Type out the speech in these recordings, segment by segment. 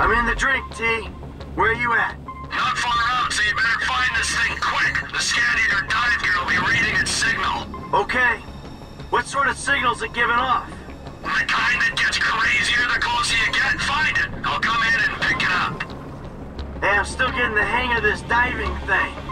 I'm in the drink, T. Where are you at? Not far out, so you better find this thing quick. The scan eater dive gear will be reading its signal. Okay. What sort of signal's it giving off? The kind that gets crazier the closer you get, find it. I'll come in and pick it up. Hey, I'm still getting the hang of this diving thing.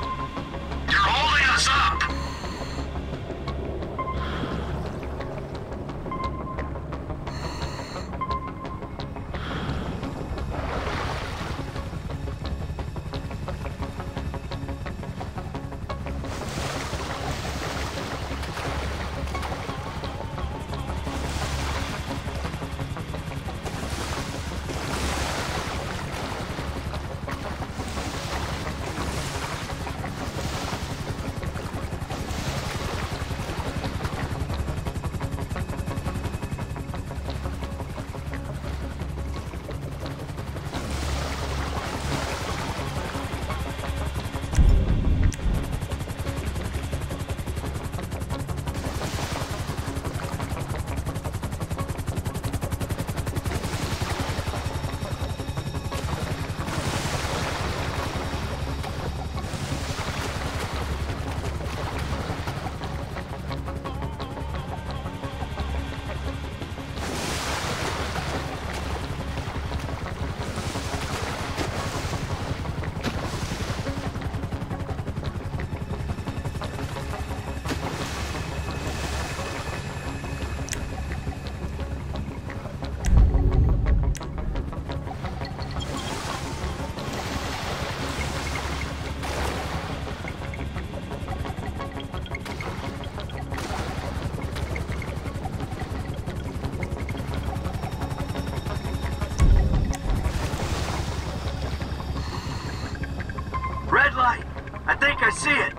Light. I think I see it.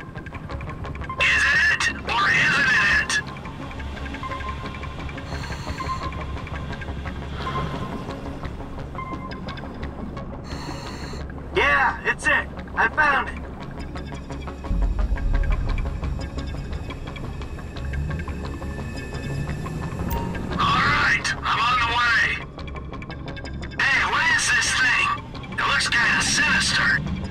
Is it it, or isn't it? Yeah, it's it. I found it.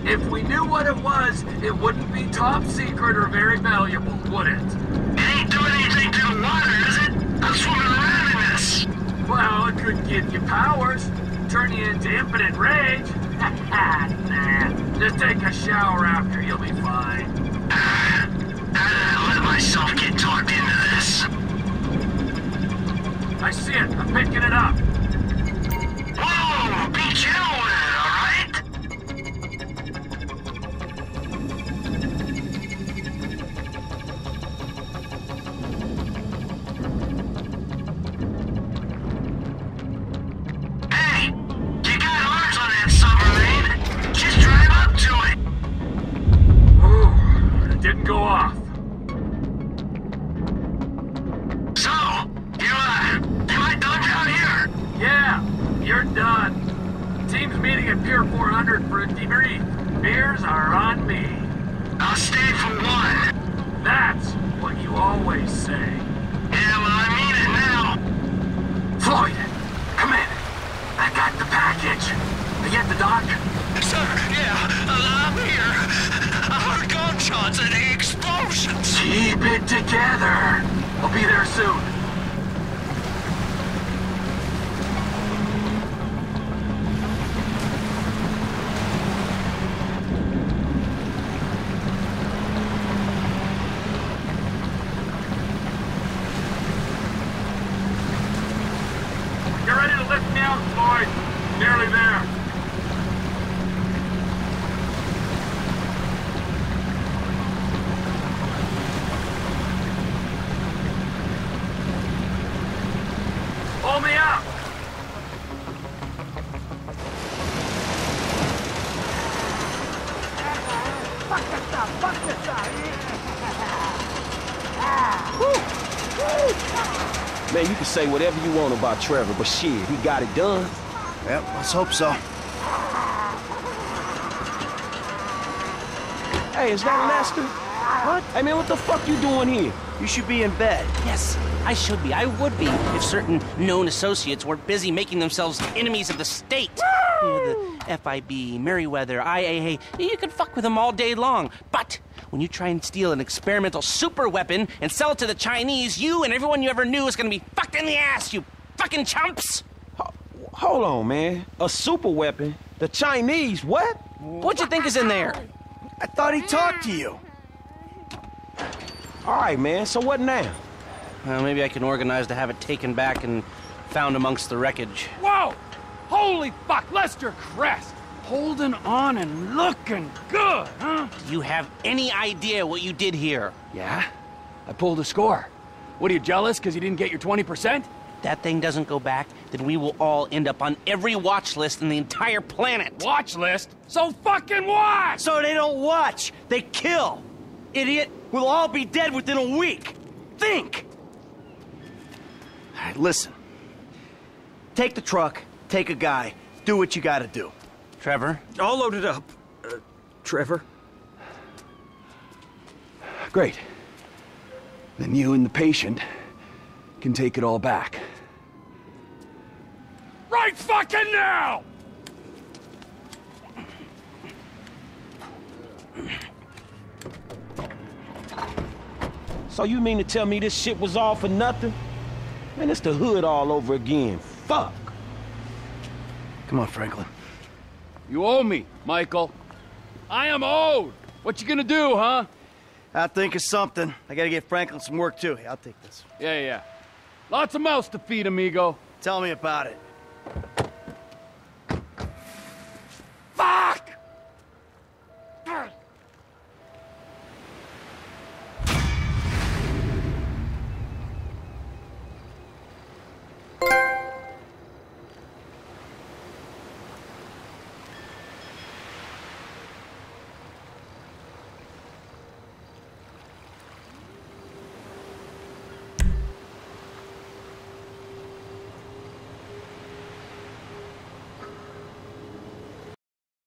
If we knew what it was, it wouldn't be top secret or very valuable, would it? It ain't doing anything to the water, is it? I'm swimming around in this. Well, it could give you powers, turn you into impotent rage. nah, just take a shower after, you'll be fine. How did I let myself get talked into this? I see it, I'm picking it up. Meeting at Pier 400 for a debrief. Beers are on me. I'll stay for one. That's what you always say. Yeah, well, I mean it now. Floyd, come in. I got the package. Are you at the dock? Sir, yeah, I'm here. I heard gunshots and explosions. Keep it together. I'll be there soon. Get ready to lift me out, Floyd. Nearly there. Pull me up! Man, you can say whatever you want about Trevor, but shit, he got it done. Yep, let's hope so. Hey, is that Lester? What? Hey, man, what the fuck you doing here? You should be in bed. Yes, I should be. I would be if certain known associates weren't busy making themselves enemies of the state. You know, the FIB, Merryweather, IAA. You can fuck with them all day long. But when you try and steal an experimental super weapon and sell it to the Chinese, you and everyone you ever knew is gonna be fucked in the ass, you fucking chumps! Hold on, man. A super weapon? The Chinese? What? What'd you think is in there? I thought he talked to you. All right, man. So what now? Well, maybe I can organize to have it taken back and found amongst the wreckage. Whoa! Holy fuck, Lester Crest! Holding on and looking good, huh? Do you have any idea what you did here? Yeah? I pulled a score. What are you jealous because you didn't get your 20%? that thing doesn't go back, then we will all end up on every watch list in the entire planet. Watch list? So fucking watch! So they don't watch, they kill. Idiot, we'll all be dead within a week. Think! All right, listen. Take the truck, take a guy, do what you gotta do. Trevor, All loaded up. Uh, Trevor? Great. Then you and the patient can take it all back. Right fucking now! So you mean to tell me this shit was all for nothing? Man, it's the hood all over again. Fuck. Come on, Franklin. You owe me, Michael. I am owed. What you gonna do, huh? I'll think of something. I gotta get Franklin some work too. I'll take this. Yeah, yeah. Lots of mouths to feed, amigo. Tell me about it.